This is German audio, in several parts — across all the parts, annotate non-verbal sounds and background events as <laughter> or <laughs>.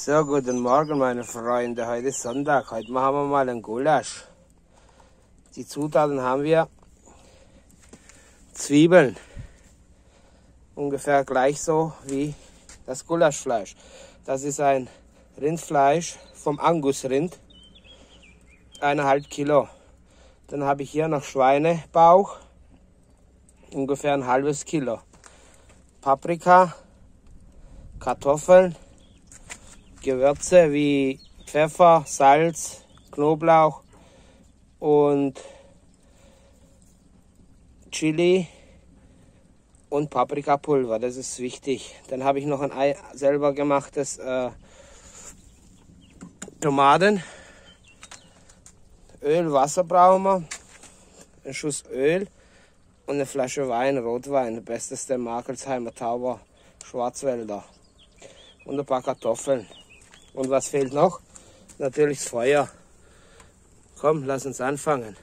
So, guten Morgen, meine Freunde. Heute ist Sonntag. Heute machen wir mal einen Gulasch. Die Zutaten haben wir Zwiebeln. Ungefähr gleich so wie das Gulaschfleisch. Das ist ein Rindfleisch vom Angusrind. Eineinhalb Kilo. Dann habe ich hier noch Schweinebauch. Ungefähr ein halbes Kilo. Paprika, Kartoffeln, Gewürze wie Pfeffer, Salz, Knoblauch und Chili und Paprikapulver. Das ist wichtig. Dann habe ich noch ein Ei selber gemachtes äh, Tomaten. Öl, Wasser brauchen wir. Ein Schuss Öl und eine Flasche Wein, Rotwein. Bestes der Markelsheimer Tauber Schwarzwälder. Und ein paar Kartoffeln. Und was fehlt noch? Natürlich das Feuer. Komm, lass uns anfangen.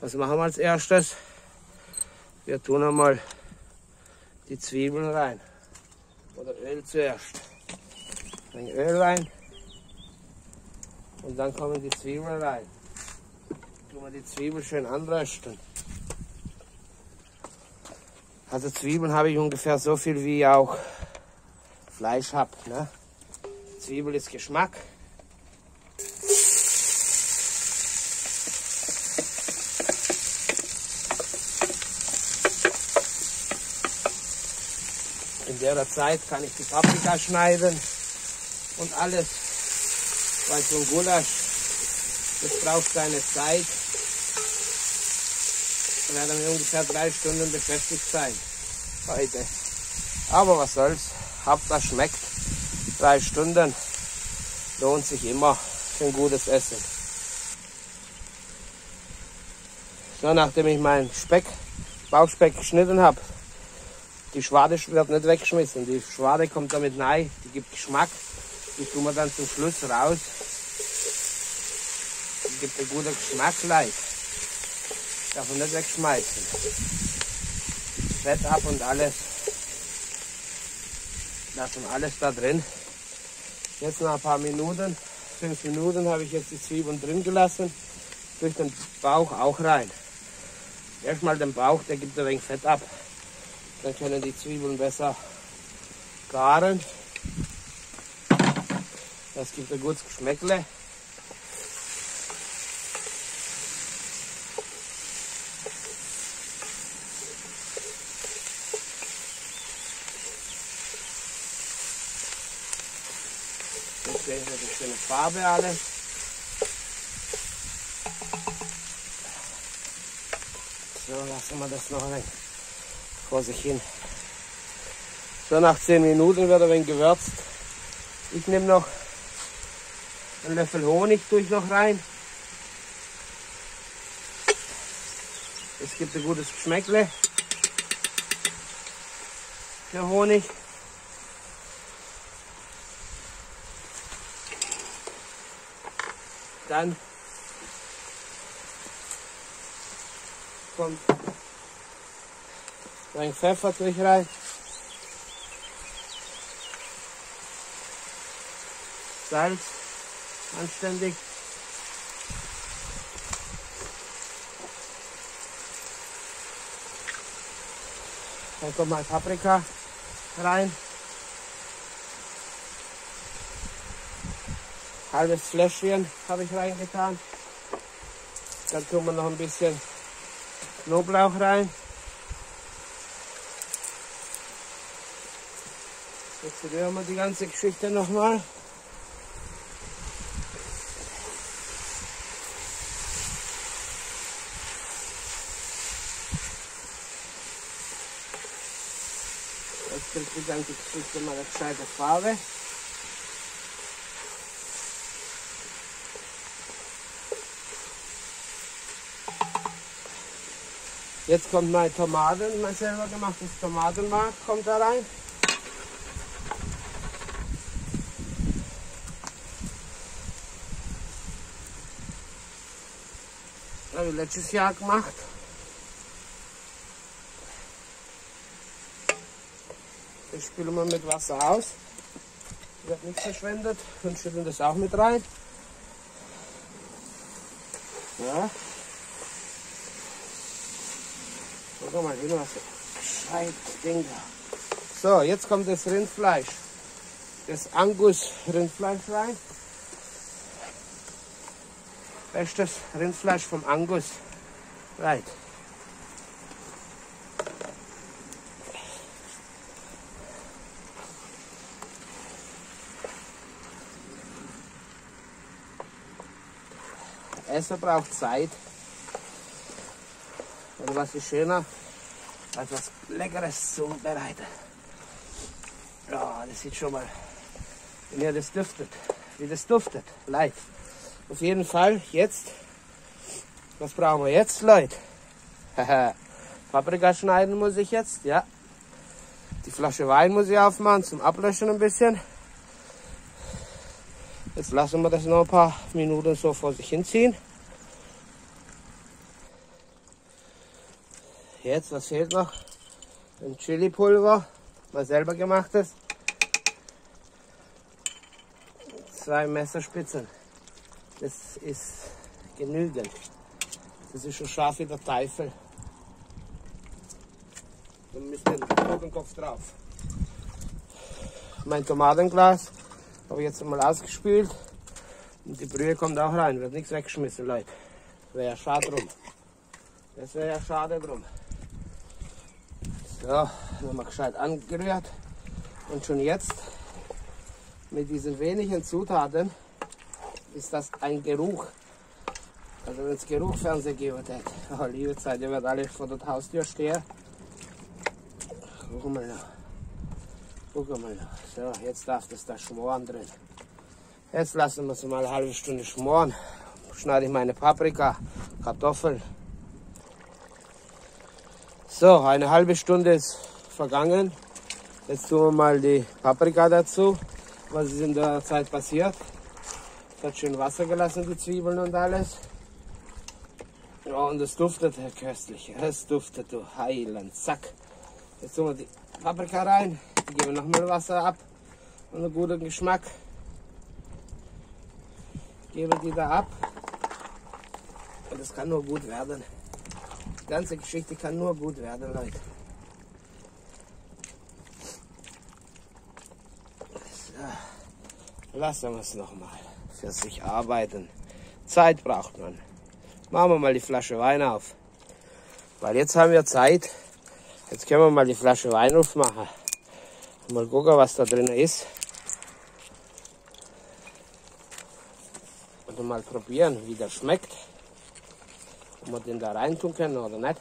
Was machen wir als erstes? Wir tun einmal die Zwiebeln rein. Oder Öl zuerst. Ein Öl rein. Und dann kommen die Zwiebeln rein. Tun wir die Zwiebeln schön anrösten. Also Zwiebeln habe ich ungefähr so viel wie auch Fleisch habe. Ne? Zwiebel ist Geschmack. In der Zeit kann ich die Paprika schneiden und alles, weil so ein Gulasch, das braucht seine Zeit. Da werden wir ungefähr drei Stunden beschäftigt sein heute. Aber was soll's, Hauptsache schmeckt drei Stunden lohnt sich immer für ein gutes Essen. So, nachdem ich meinen Speck, Bauchspeck geschnitten habe, die Schwade wird nicht weggeschmissen. Die Schwade kommt damit rein, die gibt Geschmack. Die tun wir dann zum Schluss raus. Die gibt einen guten Geschmack gleich. Darf man nicht wegschmeißen. Fett ab und alles. Lassen alles da drin. Jetzt nach ein paar Minuten, fünf Minuten, habe ich jetzt die Zwiebeln drin gelassen. Durch den Bauch auch rein. Erstmal den Bauch, der gibt ein wenig Fett ab. Dann können die Zwiebeln besser garen. Das gibt ein gutes Geschmäckle. Jetzt sehen wir die schöne Farbe alle. So, lassen wir das noch ein vor sich hin. So, nach 10 Minuten wird er ein wenig gewürzt. Ich nehme noch einen Löffel Honig durch noch rein. Es gibt ein gutes Geschmäckle. Der Honig. Dann kommt ein Pfeffer durch rein. Salz anständig. Dann kommt mal Paprika rein. Halbes Fläschchen habe ich reingetan. Dann tun wir noch ein bisschen Knoblauch rein. Jetzt rühren wir die ganze Geschichte nochmal. Jetzt kriegt die ganze Geschichte mal eine gescheite Farbe. Jetzt kommt meine Tomaten, mein selber gemachtes Tomatenmark kommt da rein. habe ich letztes Jahr gemacht. Das spülen wir mit Wasser aus. Wird nichts verschwendet und schütteln das auch mit rein. Ja. Guck mal Ding da. So, jetzt kommt das Rindfleisch. Das Angus-Rindfleisch rein. Bestes Rindfleisch vom Angus. Right. Essen braucht Zeit. Und was ist schöner, als was Leckeres zu bereiten. Ja, das sieht schon mal, ihr das duftet, wie das duftet, live. Auf jeden Fall jetzt, was brauchen wir jetzt, Leute? <laughs> Paprika schneiden muss ich jetzt, ja. Die Flasche Wein muss ich aufmachen zum Ablöschen ein bisschen. Jetzt lassen wir das noch ein paar Minuten so vor sich hinziehen. Jetzt, was fehlt noch? Ein Chili-Pulver, mal selber gemachtes. Zwei Messerspitzen. Das ist genügend. Das ist schon scharf wie der Teufel. Dann müsst ihr den Bogenkopf drauf. Mein Tomatenglas habe ich jetzt mal ausgespült. Und die Brühe kommt auch rein, wird nichts weggeschmissen, Leute. Wäre ja schade drum. Das wäre ja schade drum. So, nochmal gescheit angerührt. Und schon jetzt mit diesen wenigen Zutaten ist das ein Geruch. Also wenn es Geruchfernseher geben hätte, <laughs> oh, liebe Zeit, ihr werdet alle vor der Haustür stehen. Guck mal noch. Guck mal noch. So, jetzt darf das da schmoren drin. Jetzt lassen wir es mal eine halbe Stunde schmoren. Schneide ich meine Paprika, Kartoffeln, so, eine halbe Stunde ist vergangen. Jetzt tun wir mal die Paprika dazu. Was ist in der Zeit passiert? Es hat schön Wasser gelassen, die Zwiebeln und alles. Ja, und es duftet köstlich. Es duftet, du Heiland, zack. Jetzt tun wir die Paprika rein, die geben noch mehr Wasser ab und einen guten Geschmack. Geben die da ab. Und es kann nur gut werden. Die ganze Geschichte kann nur gut werden, Leute. So. Lassen wir es nochmal für sich arbeiten. Zeit braucht man. Machen wir mal die Flasche Wein auf. Weil jetzt haben wir Zeit. Jetzt können wir mal die Flasche Wein aufmachen. Mal gucken, was da drin ist. Und mal probieren, wie das schmeckt. Ob wir den da rein tun können oder nicht.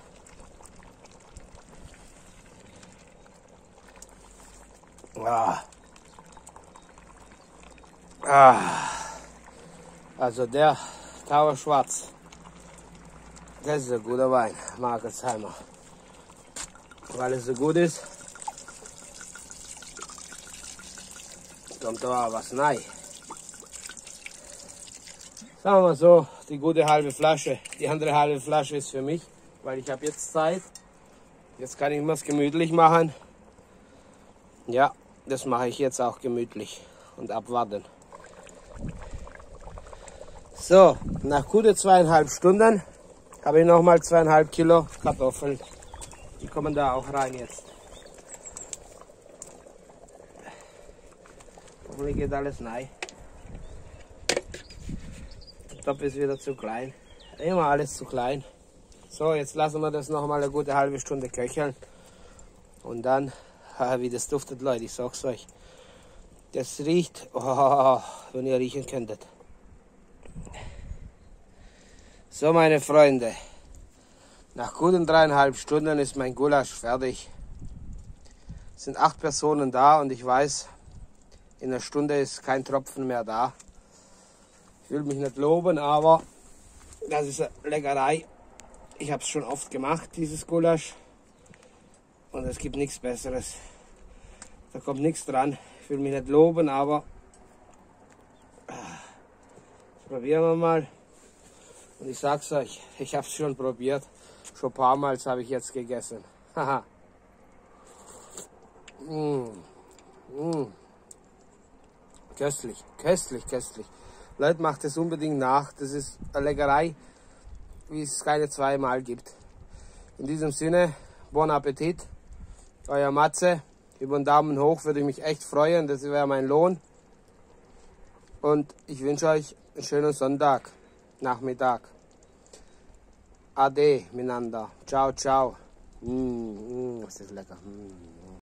Ah. Ah. Also der Tower Schwarz, das ist ein guter Wein, Markersheimer. Weil es so gut ist, kommt da was rein. Sagen wir so, die gute halbe Flasche. Die andere halbe Flasche ist für mich, weil ich habe jetzt Zeit. Jetzt kann ich mir es gemütlich machen. Ja, das mache ich jetzt auch gemütlich und abwarten. So, nach gute zweieinhalb Stunden habe ich noch mal zweieinhalb Kilo Kartoffeln. Die kommen da auch rein jetzt. Hoffentlich geht alles rein. Topf ist wieder zu klein. Immer alles zu klein. So, jetzt lassen wir das noch mal eine gute halbe Stunde köcheln. Und dann, <laughs> wie das duftet, Leute, ich sag's euch. Das riecht, <laughs> oh, wenn ihr riechen könntet. So, meine Freunde, nach guten dreieinhalb Stunden ist mein Gulasch fertig. Es sind acht Personen da und ich weiß, in einer Stunde ist kein Tropfen mehr da. Ich will mich nicht loben, aber das ist eine Leckerei. Ich habe es schon oft gemacht, dieses Gulasch. Und es gibt nichts Besseres. Da kommt nichts dran. Ich will mich nicht loben, aber das probieren wir mal. Und ich sag's euch, ich habe es schon probiert. Schon ein paar Mal habe ich jetzt gegessen. Haha. mm. Mm. Köstlich, köstlich, köstlich. Leute, macht es unbedingt nach. Das ist eine Leckerei, wie es keine zweimal gibt. In diesem Sinne, bon Appetit. Euer Matze. Über einen Daumen hoch würde ich mich echt freuen. Das wäre mein Lohn. Und ich wünsche euch einen schönen Sonntag, Nachmittag. Ade miteinander. Ciao, ciao. Mm, mm, ist das lecker. Mm.